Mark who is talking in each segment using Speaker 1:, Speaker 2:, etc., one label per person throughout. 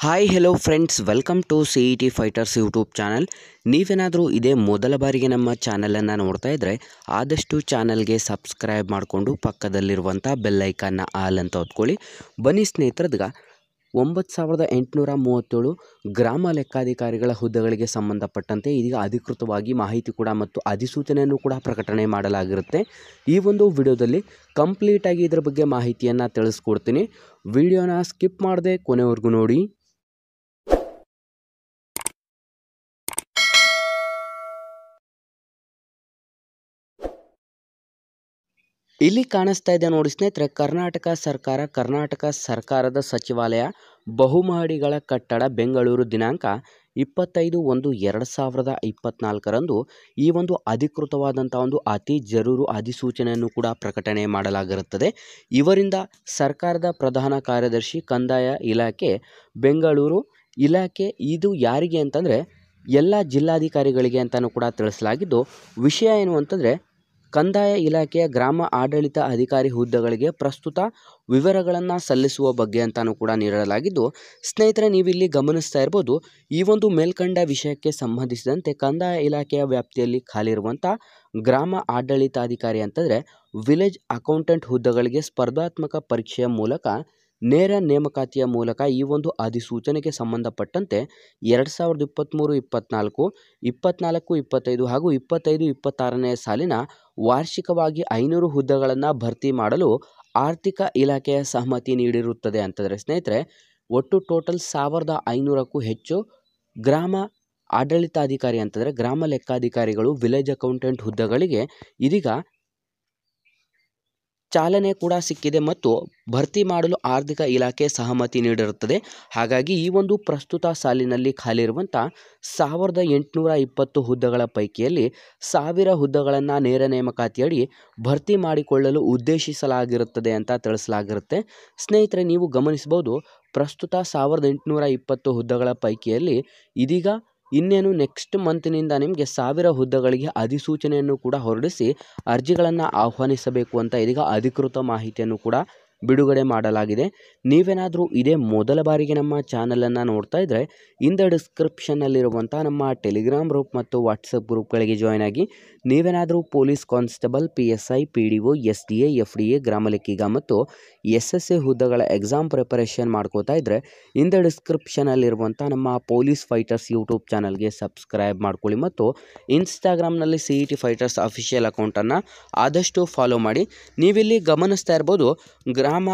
Speaker 1: Hi hello friends welcome to C E T fighters YouTube channel ನೀವೇನಾದರೂ ಇದೇ ಮೊದಲ ಬಾರಿಗೆ ನಮ್ಮ ಚಾನಲನ್ನು ನೋಡ್ತಾ ಇದ್ದರೆ ಆದಷ್ಟು ಚಾನಲ್ಗೆ ಸಬ್ಸ್ಕ್ರೈಬ್ ಮಾಡಿಕೊಂಡು ಪಕ್ಕದಲ್ಲಿರುವಂಥ ಬೆಲ್ಲೈಕನ್ನ ಆಲ್ ಅಂತ ಹೊತ್ಕೊಳ್ಳಿ ಬನ್ನಿ ಸ್ನೇಹಿತರದ್ಗ, ಒಂಬತ್ತು ಸಾವಿರದ ಎಂಟುನೂರ ಮೂವತ್ತೇಳು ಗ್ರಾಮ ಲೆಕ್ಕಾಧಿಕಾರಿಗಳ ಹುದ್ದೆಗಳಿಗೆ ಸಂಬಂಧಪಟ್ಟಂತೆ ಇದೀಗ ಅಧಿಕೃತವಾಗಿ ಮಾಹಿತಿ ಕೂಡ ಮತ್ತು ಅಧಿಸೂಚನೆಯನ್ನು ಕೂಡ ಪ್ರಕಟಣೆ ಮಾಡಲಾಗಿರುತ್ತೆ. ಈ ಒಂದು ವಿಡಿಯೋದಲ್ಲಿ ಕಂಪ್ಲೀಟಾಗಿ ಇದರ ಬಗ್ಗೆ ಮಾಹಿತಿಯನ್ನು ತಿಳಿಸ್ಕೊಡ್ತೀನಿ. ವಿಡಿಯೋನ ಸ್ಕಿಪ್ ಮಾಡದೆ ಕೊನೆವರೆಗೂ ನೋಡಿ. ಇಲ್ಲಿ ಕಾಣಿಸ್ತಾ ಇದೆ ನೋಡಿ ಸ್ನೇಹಿತರೆ, ಕರ್ನಾಟಕ ಸರ್ಕಾರ, ಕರ್ನಾಟಕ ಸರ್ಕಾರದ ಸಚಿವಾಲಯ ಬಹುಮಹಡಿಗಳ ಕಟ್ಟಡ ಬೆಂಗಳೂರು ದಿನಾಂಕ ಇಪ್ಪತ್ತೈದು ಒಂದು ಎರಡು ಸಾವಿರದ ಇಪ್ಪತ್ನಾಲ್ಕರಂದು ಈ ಒಂದು ಅಧಿಕೃತವಾದಂಥ ಒಂದು ಅತಿ ಜರೂರು ಅಧಿಸೂಚನೆಯನ್ನು ಕೂಡ ಪ್ರಕಟಣೆ ಮಾಡಲಾಗಿರುತ್ತದೆ. ಇವರಿಂದ ಸರ್ಕಾರದ ಪ್ರಧಾನ ಕಾರ್ಯದರ್ಶಿ ಕಂದಾಯ ಇಲಾಖೆ, ಬೆಂಗಳೂರು ಇಲಾಖೆ, ಇದು ಯಾರಿಗೆ ಅಂತಂದರೆ, ಎಲ್ಲ ಜಿಲ್ಲಾಧಿಕಾರಿಗಳಿಗೆ ಅಂತಲೂ ಕೂಡ ತಿಳಿಸಲಾಗಿದ್ದು, ವಿಷಯ ಏನು ಅಂತಂದರೆ ಕಂದಾಯ ಇಲಾಖೆಯ ಗ್ರಾಮ ಆಡಳಿತ ಅಧಿಕಾರಿ ಹುದ್ದೆಗಳಿಗೆ ಪ್ರಸ್ತುತ ವಿವರಗಳನ್ನು ಸಲ್ಲಿಸುವ ಬಗ್ಗೆ ಅಂತಾನೂ ಕೂಡ ನೀಡಲಾಗಿದ್ದು, ಸ್ನೇಹಿತರೆ, ನೀವಿಲ್ಲಿ ಗಮನಿಸ್ತಾ ಇರ್ಬೋದು, ಈ ಒಂದು ಮೇಲ್ಕಂಡ ವಿಷಯಕ್ಕೆ ಸಂಬಂಧಿಸಿದಂತೆ ಕಂದಾಯ ಇಲಾಖೆಯ ವ್ಯಾಪ್ತಿಯಲ್ಲಿ ಖಾಲಿ ಇರುವಂಥ ಗ್ರಾಮ ಆಡಳಿತಾಧಿಕಾರಿ ಅಂತಂದರೆ, ವಿಲೇಜ್ ಅಕೌಂಟೆಂಟ್ ಹುದ್ದೆಗಳಿಗೆ ಸ್ಪರ್ಧಾತ್ಮಕ ಪರೀಕ್ಷೆಯ ಮೂಲಕ ನೇರ ನೇಮಕಾತಿಯ ಮೂಲಕ ಈ ಒಂದು ಅಧಿಸೂಚನೆಗೆ ಸಂಬಂಧಪಟ್ಟಂತೆ ಎರಡು ಸಾವಿರದ ಇಪ್ಪತ್ತ್ಮೂರು ಇಪ್ಪತ್ತ್ನಾಲ್ಕು ಇಪ್ಪತ್ತ್ನಾಲ್ಕು ಇಪ್ಪತ್ತೈದು ಹಾಗೂ ಇಪ್ಪತ್ತೈದು, ಇಪ್ಪತ್ತಾರನೇ ಸಾಲಿನ ವಾರ್ಷಿಕವಾಗಿ ಐನೂರು ಹುದ್ದೆಗಳನ್ನು ಭರ್ತಿ ಮಾಡಲು ಆರ್ಥಿಕ ಇಲಾಖೆಯ ಸಹಮತಿ ನೀಡಿರುತ್ತದೆ ಅಂತಂದರೆ ಸ್ನೇಹಿತರೆ, ಒಟ್ಟು ಟೋಟಲ್ ಸಾವಿರದ ಐನೂರಕ್ಕೂ ಹೆಚ್ಚು ಗ್ರಾಮ ಆಡಳಿತಾಧಿಕಾರಿ ಅಂತಂದರೆ ಗ್ರಾಮ ಲೆಕ್ಕಾಧಿಕಾರಿಗಳು, ವಿಲೇಜ್ ಅಕೌಂಟೆಂಟ್ ಹುದ್ದೆಗಳಿಗೆ ಇದೀಗ ಚಾಲನೆ ಕೂಡ ಸಿಕ್ಕಿದೆ ಮತ್ತು ಭರ್ತಿ ಮಾಡಲು ಆರ್ಥಿಕ ಇಲಾಖೆ ಸಹಮತಿ ನೀಡಿರುತ್ತದೆ. ಹಾಗಾಗಿ ಈ ಒಂದು ಪ್ರಸ್ತುತ ಸಾಲಿನಲ್ಲಿ ಖಾಲಿರುವಂಥ ಸಾವಿರದ ಎಂಟುನೂರ ಇಪ್ಪತ್ತು ಹುದ್ದೆಗಳ ಪೈಕಿಯಲ್ಲಿ ಸಾವಿರ ಹುದ್ದೆಗಳನ್ನು ನೇರ ನೇಮಕಾತಿಯಡಿ ಭರ್ತಿ ಮಾಡಿಕೊಳ್ಳಲು ಉದ್ದೇಶಿಸಲಾಗಿರುತ್ತದೆ ಅಂತ ತಿಳಿಸಲಾಗಿರುತ್ತೆ. ಸ್ನೇಹಿತರೆ, ನೀವು ಗಮನಿಸ್ಬೋದು ಪ್ರಸ್ತುತ ಸಾವಿರದ ಎಂಟುನೂರ ಇಪ್ಪತ್ತು ಹುದ್ದೆಗಳ ಪೈಕಿಯಲ್ಲಿ ಇದೀಗ ಇನ್ನೇನು ನೆಕ್ಸ್ಟ್ ಮಂತ್ನಿಂದ ನಿಮಗೆ ಸಾವಿರ ಹುದ್ದೆಗಳಿಗೆ ಅಧಿಸೂಚನೆಯನ್ನು ಕೂಡ ಹೊರಡಿಸಿ ಅರ್ಜಿಗಳನ್ನು ಆಹ್ವಾನಿಸಬೇಕು ಅಂತ ಇದೀಗ ಅಧಿಕೃತ ಮಾಹಿತಿಯನ್ನು ಕೂಡ ಬಿಡುಗಡೆ ಮಾಡಲಾಗಿದೆ. ನೀವೇನಾದರೂ ಇದೇ ಮೊದಲ ಬಾರಿಗೆ ನಮ್ಮ ಚಾನಲನ್ನು ನೋಡ್ತಾ ಇದ್ದರೆ ಇಂದ ಡಿಸ್ಕ್ರಿಪ್ಷನ್ನಲ್ಲಿರುವಂಥ ನಮ್ಮ ಟೆಲಿಗ್ರಾಮ್ ಗ್ರೂಪ್ ಮತ್ತು ವಾಟ್ಸಪ್ ಗ್ರೂಪ್ಗಳಿಗೆ ಜಾಯ್ನ್ ಆಗಿ, ನೀವೇನಾದರೂ police constable, P S I, P D O, S D A, F D A, ಗ್ರಾಮ ಲೆಕ್ಕಿಗ ಮತ್ತು ಎಸ್ ಎಸ್ ಎ ಹುದ್ದೆಗಳ ಎಕ್ಸಾಮ್ ಪ್ರಿಪರೇಷನ್ ಮಾಡ್ಕೋತಾ ಇದ್ದರೆ ಇಂದ ಡಿಸ್ಕ್ರಿಪ್ಷನಲ್ಲಿರುವಂಥ ನಮ್ಮ ಪೊಲೀಸ್ ಫೈಟರ್ಸ್ ಯೂಟ್ಯೂಬ್ ಚಾನಲ್ಗೆ ಸಬ್ಸ್ಕ್ರೈಬ್ ಮಾಡ್ಕೊಳ್ಳಿ ಮತ್ತು ಇನ್ಸ್ಟಾಗ್ರಾಮ್ನಲ್ಲಿ C E T fighters official ಅಕೌಂಟನ್ನು ಆದಷ್ಟು ಫಾಲೋ ಮಾಡಿ. ನೀವಿಲ್ಲಿ ಗಮನಿಸ್ತಾ ಇರ್ಬೋದು ಗ್ರಾಮ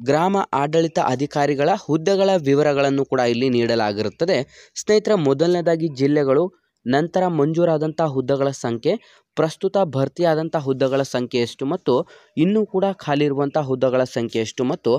Speaker 1: ಗ್ರಾಮ ಆಡಳಿತ ಅಧಿಕಾರಿಗಳ ಹುದ್ದೆಗಳ ವಿವರಗಳನ್ನು ಕೂಡ ಇಲ್ಲಿ ನೀಡಲಾಗಿರುತ್ತದೆ. ಸ್ನೇಹಿತರ, ಮೊದಲನೇದಾಗಿ ಜಿಲ್ಲೆಗಳು, ನಂತರ ಮಂಜೂರಾದಂಥ ಹುದ್ದೆಗಳ ಸಂಖ್ಯೆ ಪ್ರಸ್ತುತ ಭರ್ತಿಯಾದಂಥ ಹುದ್ದೆಗಳ ಸಂಖ್ಯೆ ಎಷ್ಟು ಮತ್ತು ಇನ್ನೂ ಕೂಡ ಖಾಲಿ ಇರುವಂಥ ಹುದ್ದೆಗಳ ಸಂಖ್ಯೆ ಎಷ್ಟು ಮತ್ತು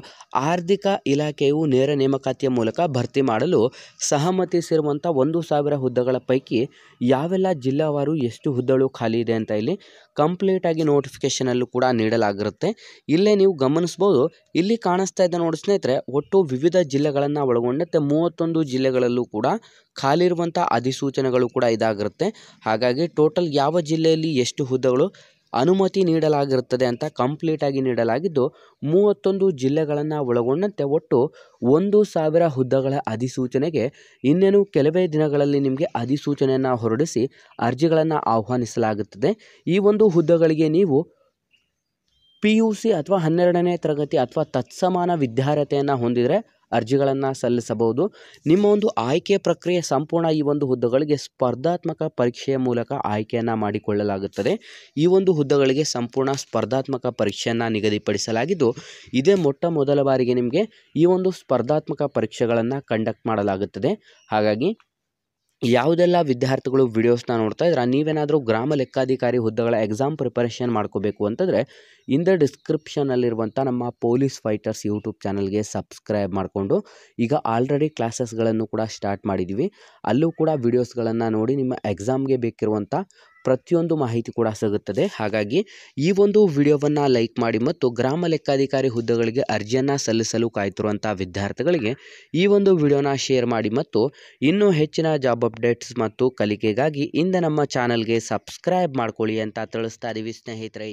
Speaker 1: ಆರ್ಥಿಕ ಇಲಾಖೆಯು ನೇರ ನೇಮಕಾತಿಯ ಮೂಲಕ ಭರ್ತಿ ಮಾಡಲು ಸಹಮತಿಸಿರುವಂಥ ಒಂದು ಸಾವಿರ ಹುದ್ದೆಗಳ ಪೈಕಿ ಯಾವೆಲ್ಲ ಜಿಲ್ಲಾವಾರು ಎಷ್ಟು ಹುದ್ದೆಗಳು ಖಾಲಿ ಇದೆ ಅಂತ ಇಲ್ಲಿ ಕಂಪ್ಲೀಟಾಗಿ ನೋಟಿಫಿಕೇಷನಲ್ಲೂ ಕೂಡ ನೀಡಲಾಗಿರುತ್ತೆ. ಇಲ್ಲೇ ನೀವು ಗಮನಿಸ್ಬೋದು. ಇಲ್ಲಿ ಕಾಣಿಸ್ತಾ ಇದೆ ನೋಡಿ ಸ್ನೇಹಿತರೆ, ಒಟ್ಟು ವಿವಿಧ ಜಿಲ್ಲೆಗಳನ್ನು ಒಳಗೊಂಡಂತೆ ಮೂವತ್ತೊಂದು ಜಿಲ್ಲೆಗಳಲ್ಲೂ ಕೂಡ ಖಾಲಿ ಇರುವಂಥ ಅಧಿಸೂಚನೆಗಳು ಕೂಡ ಇದಾಗಿರುತ್ತೆ. ಹಾಗಾಗಿ ಟೋಟಲ್ ಯಾವ ಜಿಲ್ಲೆಯಲ್ಲಿ ಎಷ್ಟು ಹುದ್ದೆಗಳು ಅನುಮತಿ ನೀಡಲಾಗಿರುತ್ತದೆ ಅಂತ ಕಂಪ್ಲೀಟಾಗಿ ನೀಡಲಾಗಿದ್ದು, ಮೂವತ್ತೊಂದು ಜಿಲ್ಲೆಗಳನ್ನು ಒಳಗೊಂಡಂತೆ ಒಟ್ಟು ಒಂದು ಸಾವಿರ ಹುದ್ದೆಗಳ ಅಧಿಸೂಚನೆಗೆ ಇನ್ನೇನು ಕೆಲವೇ ದಿನಗಳಲ್ಲಿ ನಿಮಗೆ ಅಧಿಸೂಚನೆಯನ್ನು ಹೊರಡಿಸಿ ಅರ್ಜಿಗಳನ್ನು ಆಹ್ವಾನಿಸಲಾಗುತ್ತದೆ. ಈ ಒಂದು ಹುದ್ದೆಗಳಿಗೆ ನೀವು ಪಿ ಯು ಸಿ ಅಥವಾ ಹನ್ನೆರಡನೇ ತರಗತಿ ಅಥವಾ ತತ್ಸಮಾನ ವಿದ್ಯಾರ್ಹತೆಯನ್ನು ಹೊಂದಿದರೆ ಅರ್ಜಿಗಳನ್ನು ಸಲ್ಲಿಸಬಹುದು. ನಿಮ್ಮ ಒಂದು ಆಯ್ಕೆ ಪ್ರಕ್ರಿಯೆ ಸಂಪೂರ್ಣ ಈ ಒಂದು ಹುದ್ದೆಗಳಿಗೆ ಸ್ಪರ್ಧಾತ್ಮಕ ಪರೀಕ್ಷೆಯ ಮೂಲಕ ಆಯ್ಕೆಯನ್ನು ಮಾಡಿಕೊಳ್ಳಲಾಗುತ್ತದೆ. ಈ ಒಂದು ಹುದ್ದೆಗಳಿಗೆ ಸಂಪೂರ್ಣ ಸ್ಪರ್ಧಾತ್ಮಕ ಪರೀಕ್ಷೆಯನ್ನು ನಿಗದಿಪಡಿಸಲಾಗಿದ್ದು, ಇದೇ ಮೊಟ್ಟ ಮೊದಲ ಬಾರಿಗೆ ನಿಮಗೆ ಈ ಒಂದು ಸ್ಪರ್ಧಾತ್ಮಕ ಪರೀಕ್ಷೆಗಳನ್ನು ಕಂಡಕ್ಟ್ ಮಾಡಲಾಗುತ್ತದೆ. ಹಾಗಾಗಿ ಯಾವುದೆಲ್ಲ ವಿದ್ಯಾರ್ಥಿಗಳು ವಿಡಿಯೋಸ್ನ ನೋಡ್ತಾ ಇದ್ರೆ, ನೀವೇನಾದರೂ ಗ್ರಾಮ ಲೆಕ್ಕಾಧಿಕಾರಿ ಹುದ್ದೆಗಳ ಎಕ್ಸಾಮ್ ಪ್ರಿಪರೇಷನ್ ಮಾಡ್ಕೋಬೇಕು ಅಂತಂದರೆ ಇಂದ ಡಿಸ್ಕ್ರಿಪ್ಷನಲ್ಲಿರುವಂಥ ನಮ್ಮ ಪೊಲೀಸ್ ಫೈಟರ್ಸ್ ಯೂಟ್ಯೂಬ್ ಚಾನಲ್ಗೆ ಸಬ್ಸ್ಕ್ರೈಬ್ ಮಾಡಿಕೊಂಡು, ಈಗ ಆಲ್ರೆಡಿ ಕ್ಲಾಸಸ್ಗಳನ್ನು ಕೂಡ ಸ್ಟಾರ್ಟ್ ಮಾಡಿದ್ದೀವಿ ಅಲ್ಲೂ ಕೂಡ ವಿಡಿಯೋಸ್ಗಳನ್ನು ನೋಡಿ ನಿಮ್ಮ ಎಕ್ಸಾಮ್ಗೆ ಬೇಕಿರುವಂಥ ಪ್ರತಿಯೊಂದು ಮಾಹಿತಿ ಕೂಡ ಸಿಗುತ್ತದೆ. ಹಾಗಾಗಿ ಈ ಒಂದು ವಿಡಿಯೋವನ್ನು ಲೈಕ್ ಮಾಡಿ ಮತ್ತು ಗ್ರಾಮ ಲೆಕ್ಕಾಧಿಕಾರಿ ಹುದ್ದೆಗಳಿಗೆ ಅರ್ಜಿಯನ್ನು ಸಲ್ಲಿಸಲು ಕಾಯ್ತಿರುವಂಥ ವಿದ್ಯಾರ್ಥಿಗಳಿಗೆ ಈ ಒಂದು ವಿಡಿಯೋನ ಶೇರ್ ಮಾಡಿ ಮತ್ತು ಇನ್ನೂ ಹೆಚ್ಚಿನ ಜಾಬ್ ಅಪ್ಡೇಟ್ಸ್ ಮತ್ತು ಕಲಿಕೆಗಾಗಿ ಇಂದ ನಮ್ಮ ಚಾನಲ್ಗೆ ಸಬ್ಸ್ಕ್ರೈಬ್ ಮಾಡ್ಕೊಳ್ಳಿ ಅಂತ ತಿಳಿಸ್ತಾ ಇದ್ದೀವಿ ಸ್ನೇಹಿತರೆ.